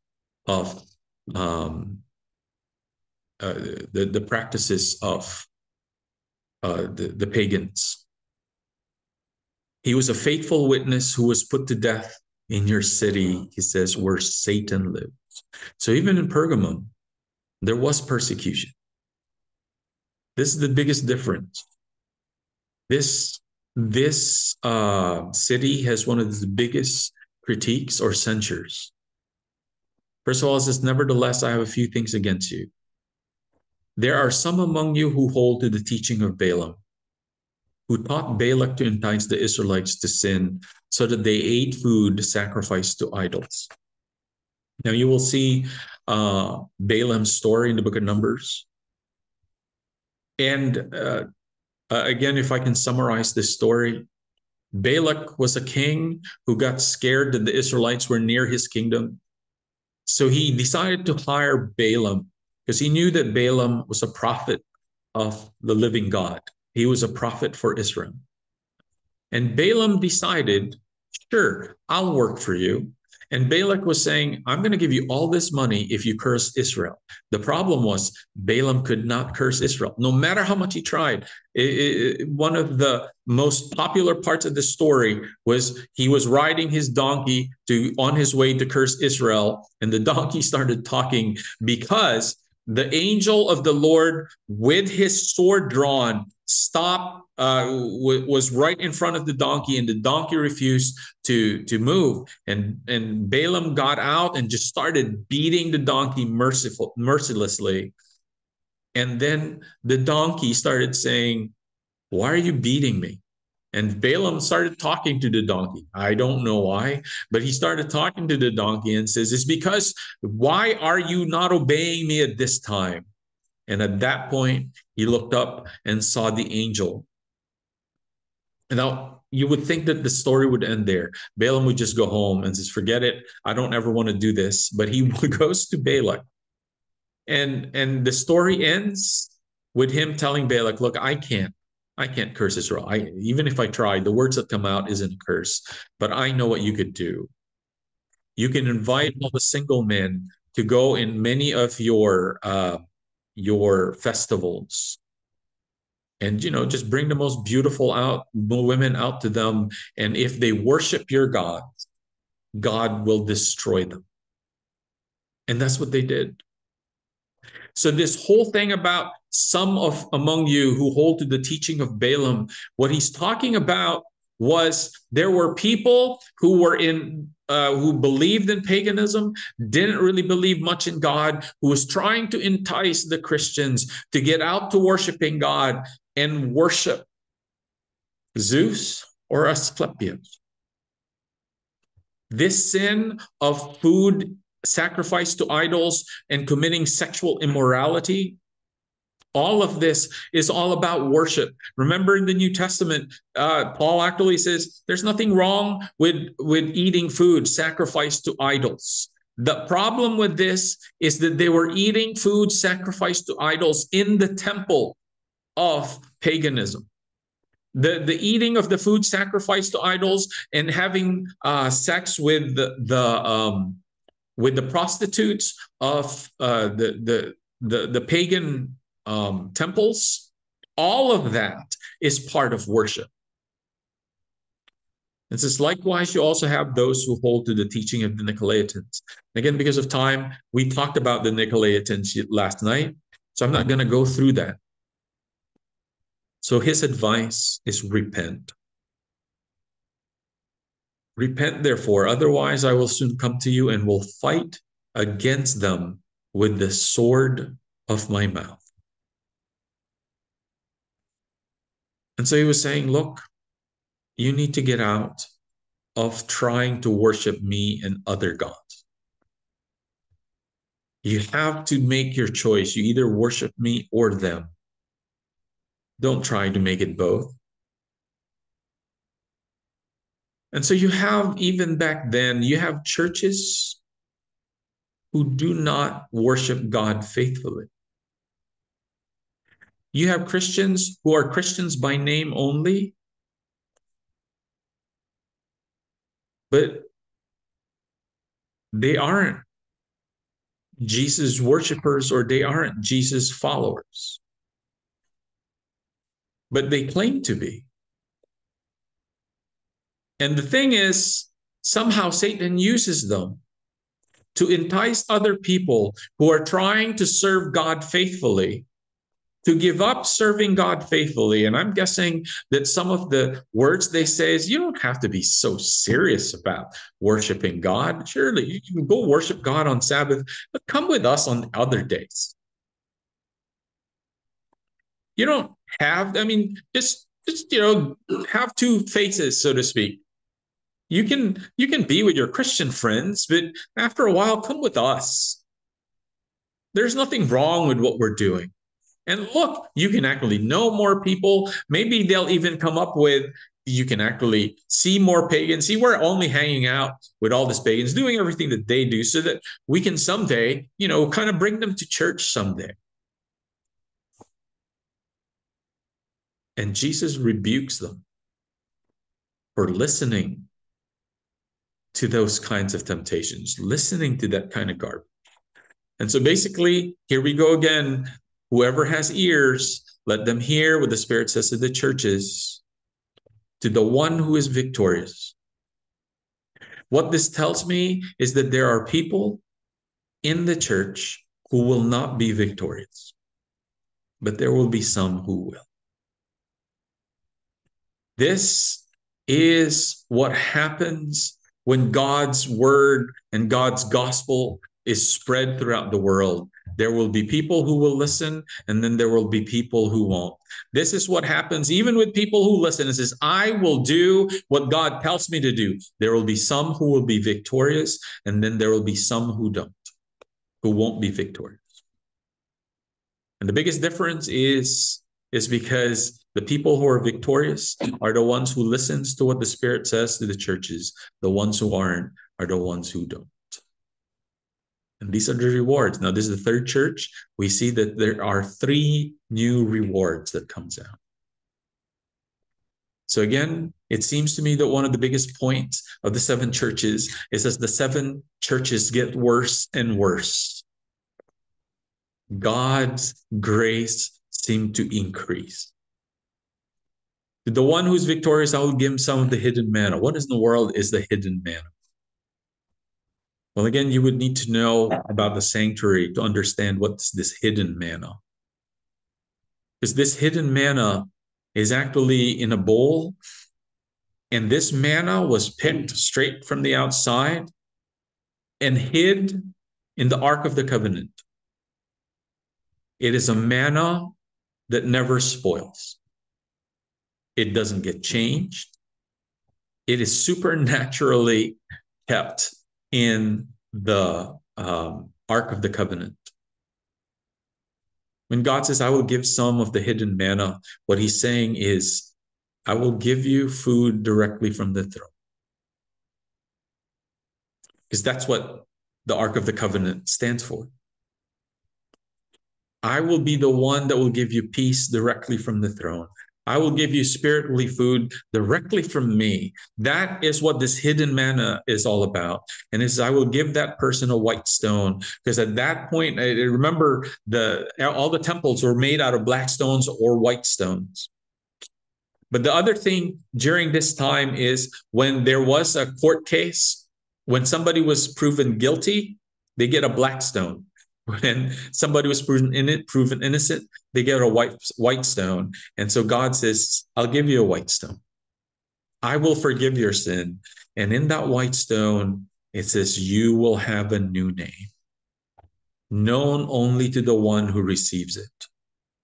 of um, uh, the, the practices of uh, the, the pagans. He was a faithful witness who was put to death in your city, he says, where Satan lives. So even in Pergamum, there was persecution. This is the biggest difference. This, this uh, city has one of the biggest critiques or censures First of all, it says, Nevertheless, I have a few things against you. There are some among you who hold to the teaching of Balaam, who taught Balak to entice the Israelites to sin so that they ate food sacrificed to idols. Now, you will see uh, Balaam's story in the book of Numbers. And uh, uh, again, if I can summarize this story, Balak was a king who got scared that the Israelites were near his kingdom. So he decided to hire Balaam because he knew that Balaam was a prophet of the living God. He was a prophet for Israel. And Balaam decided, sure, I'll work for you. And Balak was saying, I'm going to give you all this money if you curse Israel. The problem was Balaam could not curse Israel, no matter how much he tried. It, it, one of the most popular parts of the story was he was riding his donkey to on his way to curse Israel, and the donkey started talking because the angel of the Lord with his sword drawn stopped uh, w- was right in front of the donkey and the donkey refused to to move. And and Balaam got out and just started beating the donkey merciful mercilessly. And then the donkey started saying why are you beating me and Balaam started talking to the donkey. I don't know why, but he started talking to the donkey and says, It's because why are you not obeying me at this time? And at that point, he looked up and saw the angel. Now you would think that the story would end there. Balaam would just go home and says, Forget it. I don't ever want to do this. But he goes to Balak. And, and the story ends with him telling Balak, Look, I can't. I can't curse Israel. I even if I tried, the words that come out isn't a curse. But I know what you could do. You can invite all the single men to go in many of your uh, your festivals and you know just bring the most beautiful out women out to them and if they worship your god god will destroy them and that's what they did so this whole thing about some of among you who hold to the teaching of balaam what he's talking about was there were people who were in uh, who believed in paganism, didn't really believe much in God, who was trying to entice the Christians to get out to worshiping God and worship Zeus or Asclepius. This sin of food sacrifice to idols and committing sexual immorality all of this is all about worship. Remember in the New Testament, uh, Paul actually says there's nothing wrong with, with eating food sacrificed to idols. The problem with this is that they were eating food sacrificed to idols in the temple of paganism. The, the eating of the food sacrificed to idols and having uh, sex with the, the um, with the prostitutes of uh, the, the the the pagan um, temples, all of that is part of worship. It says, likewise, you also have those who hold to the teaching of the Nicolaitans. Again, because of time, we talked about the Nicolaitans last night, so I'm not going to go through that. So his advice is repent. Repent, therefore, otherwise I will soon come to you and will fight against them with the sword of my mouth. And so he was saying, Look, you need to get out of trying to worship me and other gods. You have to make your choice. You either worship me or them. Don't try to make it both. And so you have, even back then, you have churches who do not worship God faithfully. You have Christians who are Christians by name only, but they aren't Jesus worshipers or they aren't Jesus followers. But they claim to be. And the thing is, somehow Satan uses them to entice other people who are trying to serve God faithfully to give up serving God faithfully. And I'm guessing that some of the words they say is you don't have to be so serious about worshiping God. Surely you can go worship God on Sabbath, but come with us on other days. You don't have, I mean, just just you know, have two faces, so to speak. You can you can be with your Christian friends, but after a while, come with us. There's nothing wrong with what we're doing. And look, you can actually know more people. Maybe they'll even come up with you can actually see more pagans. See, we're only hanging out with all these pagans, doing everything that they do, so that we can someday, you know, kind of bring them to church someday. And Jesus rebukes them for listening to those kinds of temptations, listening to that kind of garbage. And so basically, here we go again. Whoever has ears, let them hear what the Spirit says to the churches, to the one who is victorious. What this tells me is that there are people in the church who will not be victorious, but there will be some who will. This is what happens when God's word and God's gospel is spread throughout the world. There will be people who will listen, and then there will be people who won't. This is what happens even with people who listen. It says, I will do what God tells me to do. There will be some who will be victorious, and then there will be some who don't, who won't be victorious. And the biggest difference is, is because the people who are victorious are the ones who listens to what the Spirit says to the churches. The ones who aren't are the ones who don't. And these are the rewards. Now, this is the third church. We see that there are three new rewards that comes out. So again, it seems to me that one of the biggest points of the seven churches is as the seven churches get worse and worse, God's grace seemed to increase. The one who's victorious, I will give him some of the hidden manna. What in the world is the hidden manna? Well, again, you would need to know about the sanctuary to understand what's this hidden manna. Because this hidden manna is actually in a bowl, and this manna was picked straight from the outside and hid in the Ark of the Covenant. It is a manna that never spoils. It doesn't get changed. It is supernaturally kept in the um, Ark of the Covenant. When God says, I will give some of the hidden manna, what he's saying is, I will give you food directly from the throne. Because that's what the Ark of the Covenant stands for. I will be the one that will give you peace directly from the throne. I will give you spiritually food directly from me. That is what this hidden manna is all about. And is I will give that person a white stone because at that point, I remember the all the temples were made out of black stones or white stones. But the other thing during this time is when there was a court case, when somebody was proven guilty, they get a black stone when somebody was proven, in it, proven innocent, they get a white white stone. And so God says, I'll give you a white stone. I will forgive your sin. And in that white stone, it says, You will have a new name, known only to the one who receives it.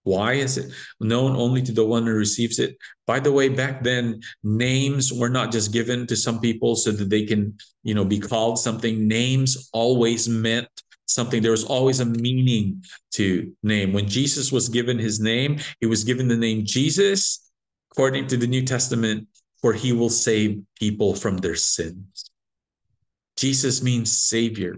Why is it known only to the one who receives it? By the way, back then, names were not just given to some people so that they can, you know, be called something. Names always meant something. There was always a meaning to name. When jesus was given his name he was given the name jesus according to the new testament for he will save people from their sins. Jesus means savior.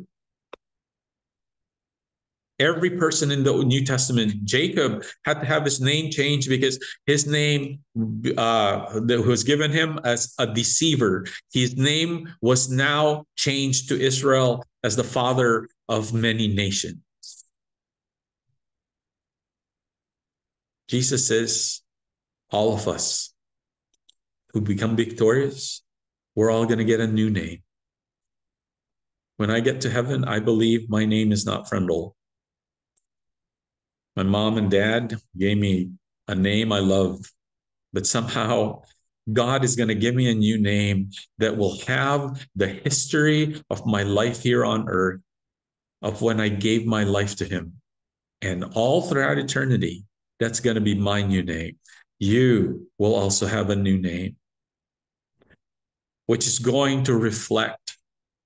Every person in the new testament jacob had to have his name changed because his name uh, that was given him as a deceiver. His name was now changed to israel as the father of many nations. Jesus says, all of us who become victorious, we're all going to get a new name. When I get to heaven, I believe my name is not Frendel. My mom and dad gave me a name I love, but somehow God is going to give me a new name that will have the history of my life here on earth of when I gave my life to Him. And all throughout eternity, that's going to be my new name. You will also have a new name, which is going to reflect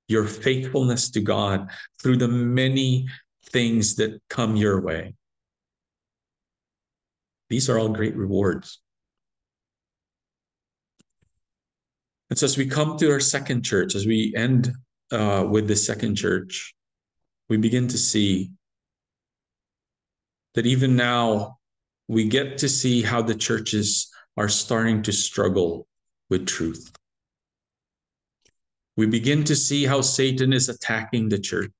your faithfulness to God through the many things that come your way. These are all great rewards. And so, as we come to our second church, as we end uh, with the second church, we begin to see that even now we get to see how the churches are starting to struggle with truth. we begin to see how Satan is attacking the church.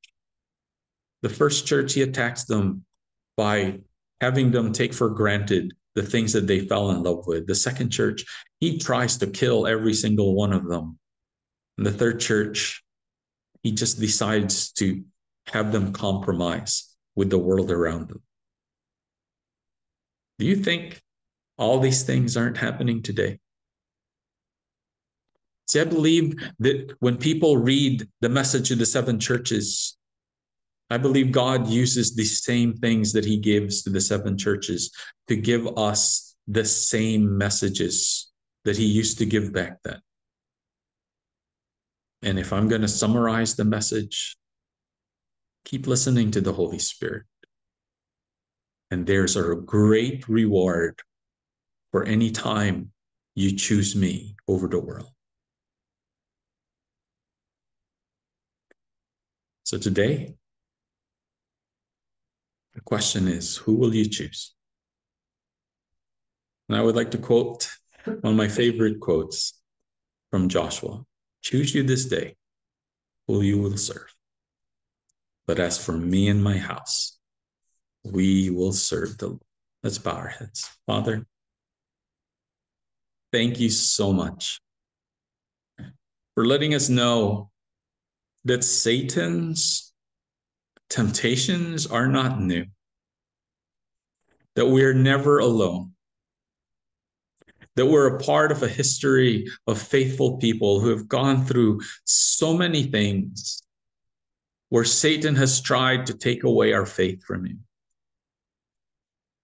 The first church, he attacks them by having them take for granted the things that they fell in love with. The second church, he tries to kill every single one of them. And the third church, he just decides to have them compromise with the world around them. Do you think all these things aren't happening today? See, I believe that when people read the message of the seven churches, I believe God uses the same things that He gives to the seven churches to give us the same messages that He used to give back then. And if I'm going to summarize the message, keep listening to the Holy Spirit. And there's a great reward for any time you choose me over the world. So today, the question is who will you choose? And I would like to quote one of my favorite quotes from Joshua Choose you this day who you will serve. But as for me and my house, we will serve the Lord. Let's bow our heads. Father, thank you so much for letting us know that Satan's temptations are not new, that we are never alone, that we're a part of a history of faithful people who have gone through so many things where Satan has tried to take away our faith from you.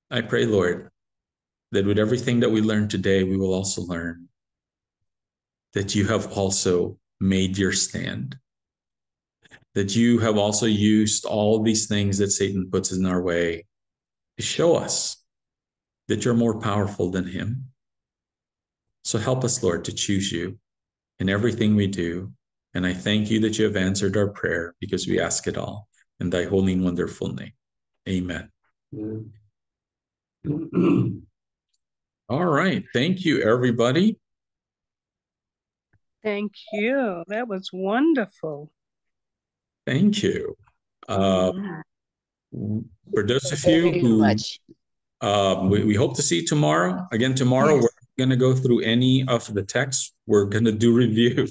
I pray, Lord, that with everything that we learned today, we will also learn that you have also made your stand that you have also used all these things that Satan puts in our way to show us that you're more powerful than him. So help us, Lord, to choose you in everything we do. And I thank you that you have answered our prayer because we ask it all in thy holy and wonderful name. Amen. all right. Thank you, everybody. Thank you. That was wonderful. Thank you. Uh, for those of you who uh, we, we hope to see tomorrow. Again, tomorrow yes. we're going to go through any of the texts. We're going to do review.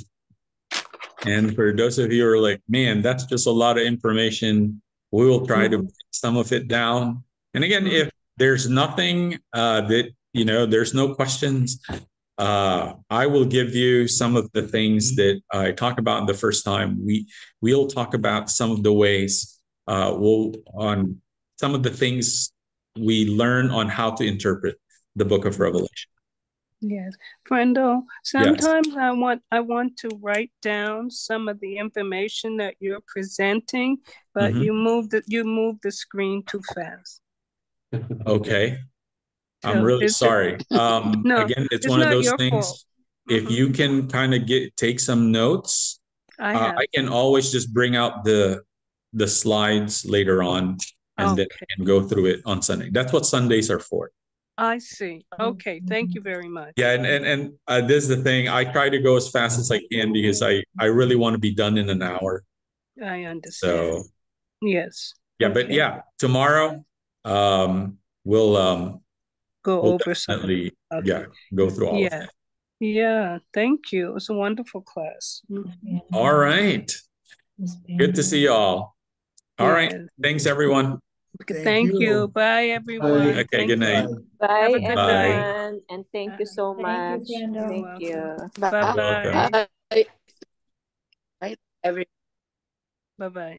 And for those of you who are like, man, that's just a lot of information, we will try mm-hmm. to break some of it down. And again, mm-hmm. if there's nothing uh, that, you know, there's no questions, uh, I will give you some of the things mm-hmm. that I talked about the first time. We we'll talk about some of the ways uh, we'll on some of the things we learn on how to interpret the Book of Revelation. Yes, Brendo. Sometimes yes. I want I want to write down some of the information that you're presenting, but mm-hmm. you move the you move the screen too fast. Okay. I'm really sorry. Um, no, again, it's, it's one of those things. Fault. If mm-hmm. you can kind of get take some notes, I, uh, I, can always just bring out the the slides later on and okay. then can go through it on Sunday. That's what Sundays are for. I see. Okay, thank you very much. Yeah, and and, and uh, this is the thing. I try to go as fast as I can because I I really want to be done in an hour. I understand. So yes. Yeah, okay. but yeah, tomorrow um we'll um go we'll over something. Yeah, go through all yeah. Yeah, thank you. It was a wonderful class. All right. Good to see you all. All yeah. right. Thanks, everyone. Thank, thank you. you. Bye, everyone. Bye. Okay, thank good night. Bye, everyone. Bye. And thank you so much. Thank you. Thank you. Bye-bye. Bye. Bye. Bye. Bye-bye.